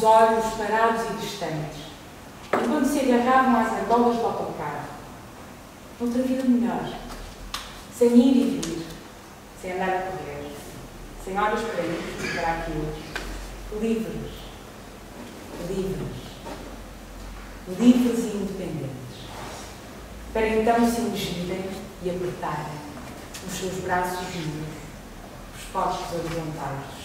os olhos parados e distantes, enquanto se agarravam às argolas do autocarro. Outra vida melhor, sem ir e vir, sem andar a correr, sem olhos para isto para aquilo, livres, livres, livres e independentes, para então se mexerem e apertarem os seus braços juntos, os postos horizontais.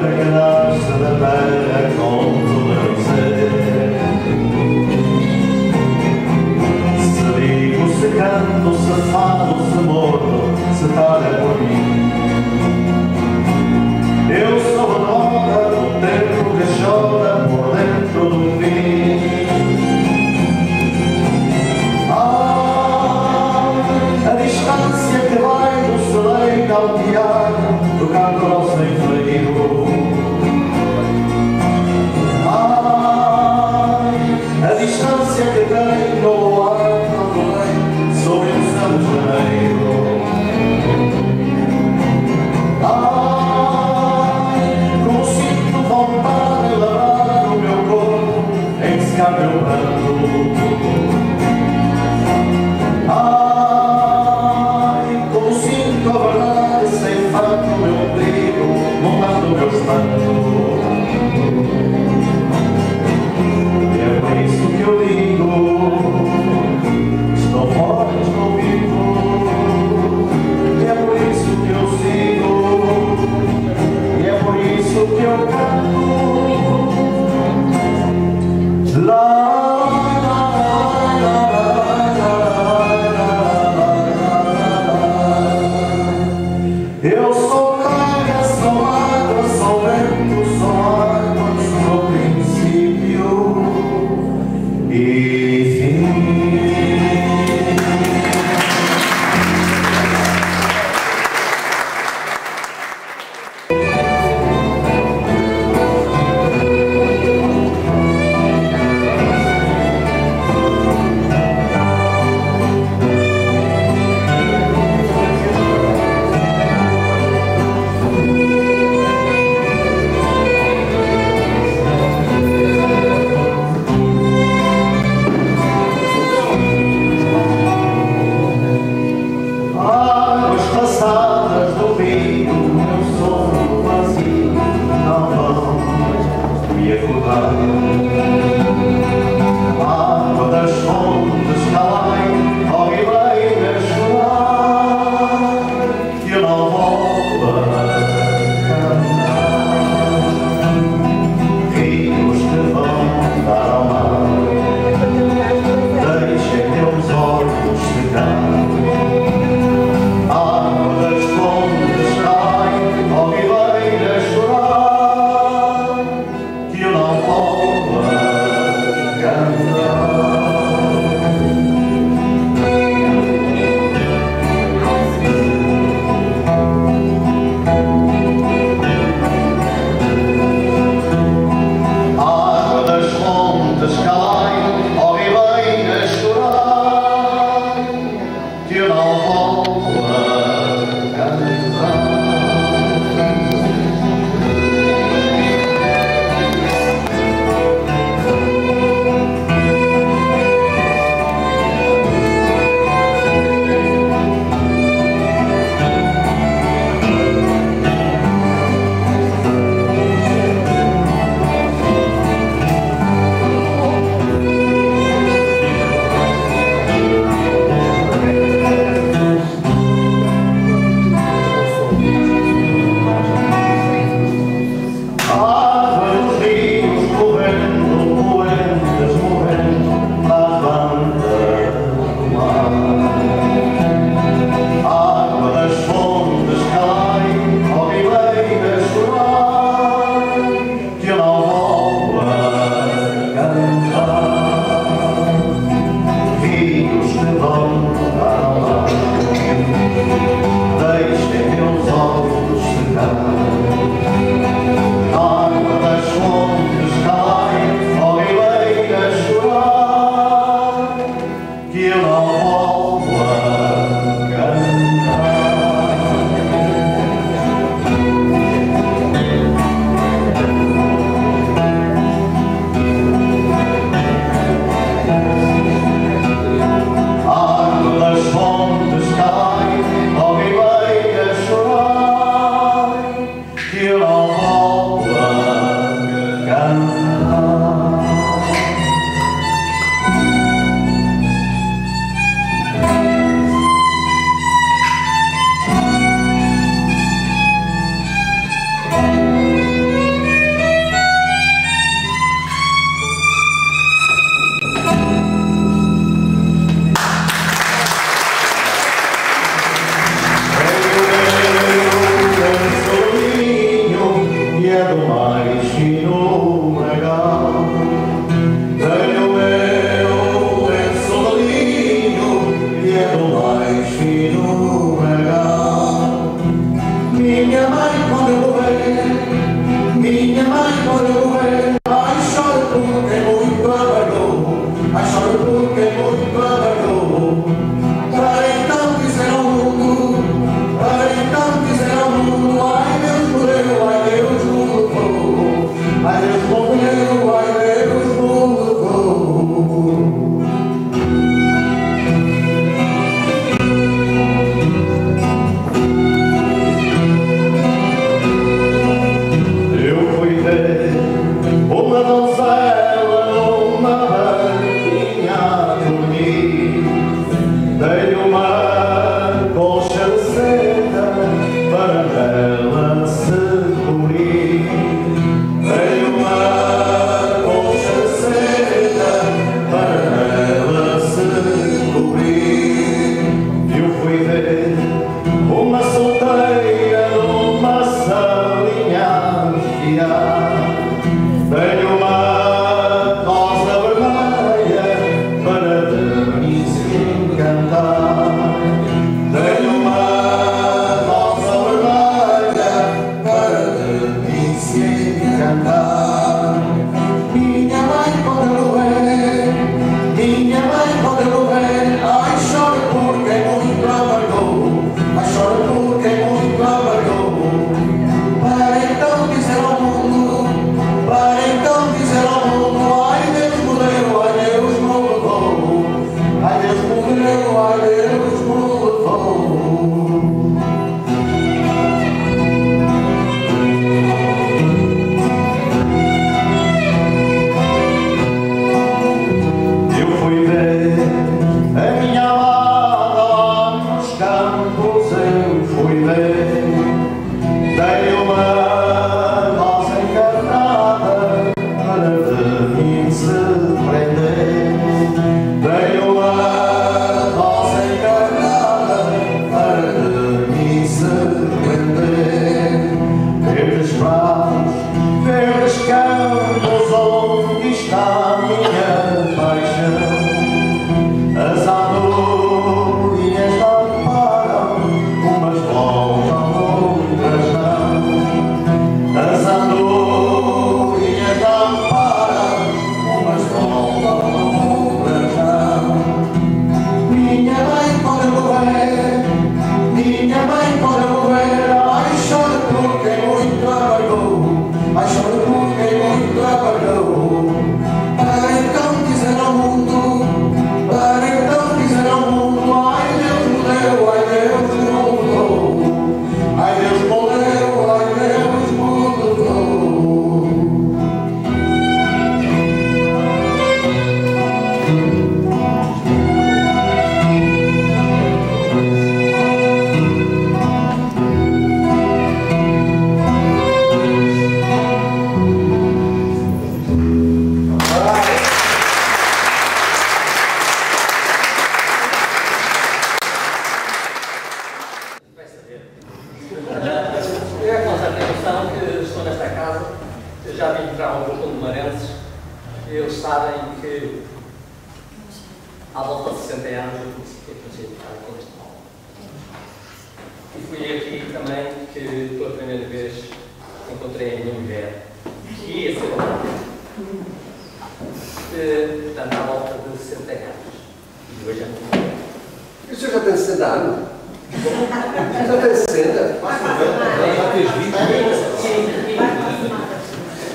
Jai portanto, à volta de 60 anos. hoje é E o senhor já tem 60 anos? Já tem 60? Já fez 20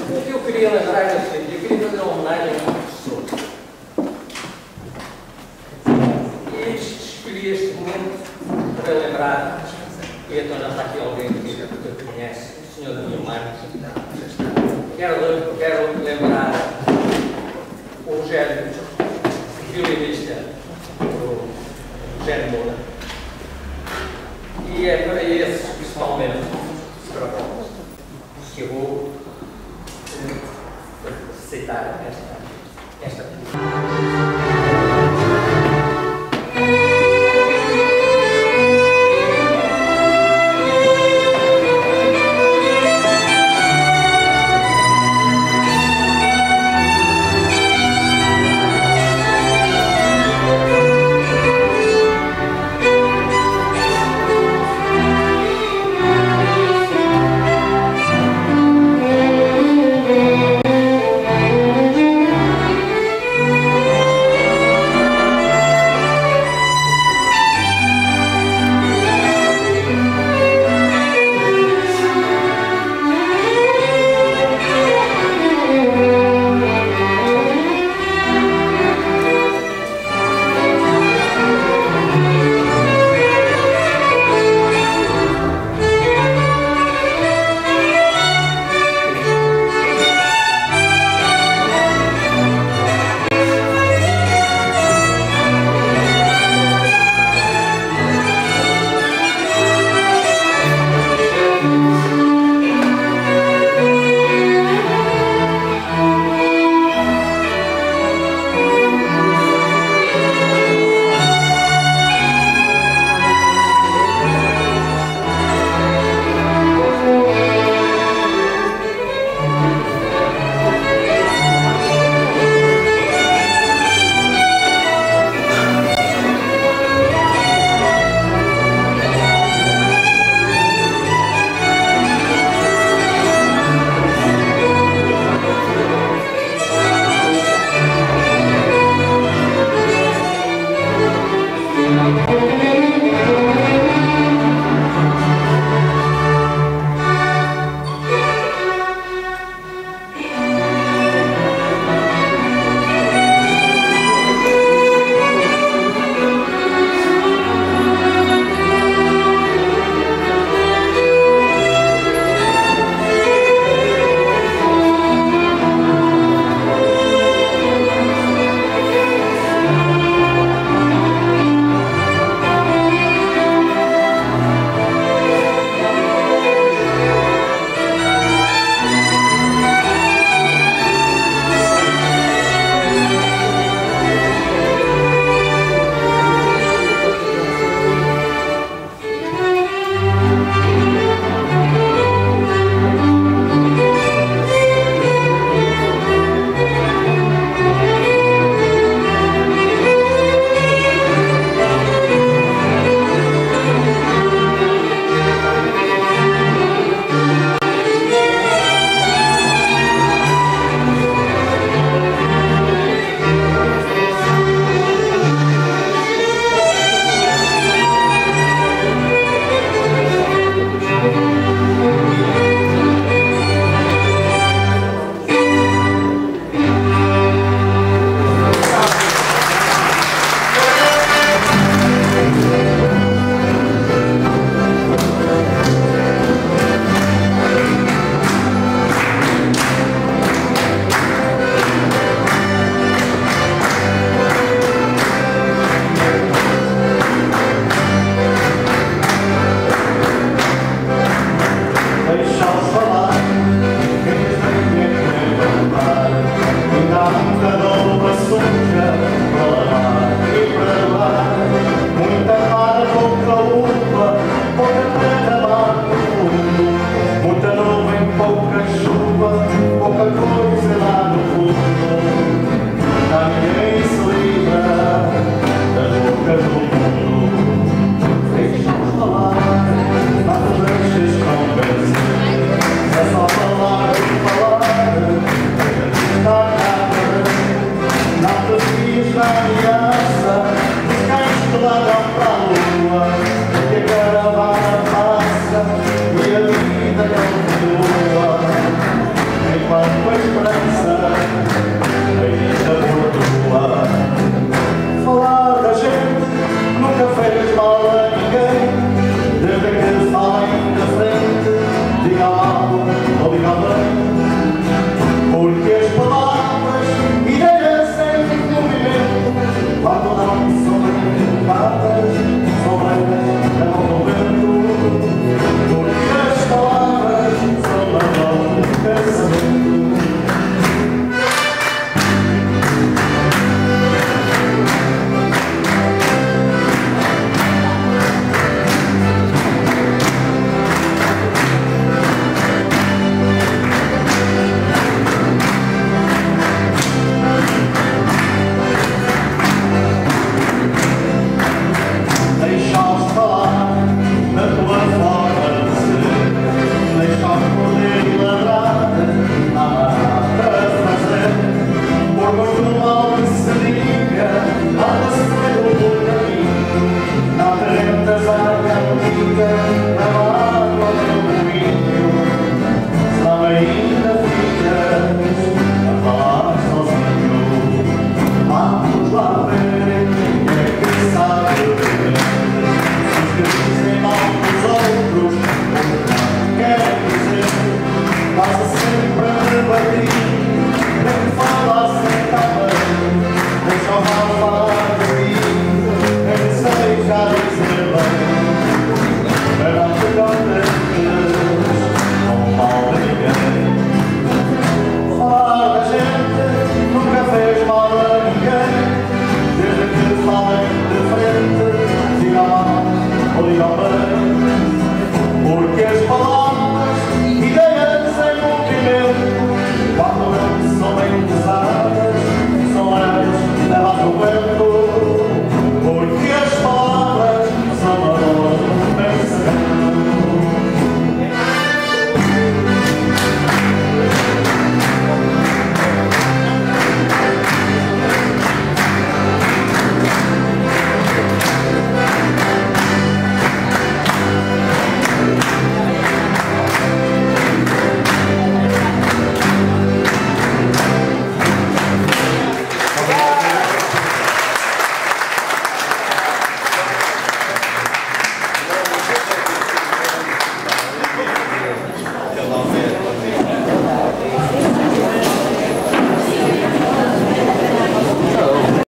O que eu queria lembrar é o seguinte, eu queria fazer uma homenagem a uma pessoa. E escolhi este momento para lembrar, e então já está aqui alguém que que conhece, o senhor Guilherme. Quero, quero lembrar o Rogério, violinista, o Rogério Moura. E é para esses, principalmente, que eu vou aceitar esta, esta